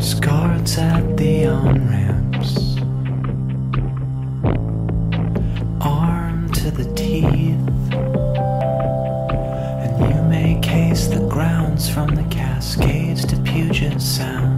Scars at the on-ramps. Armed to the teeth. And you may case the grounds from the Cascades to Puget Sound.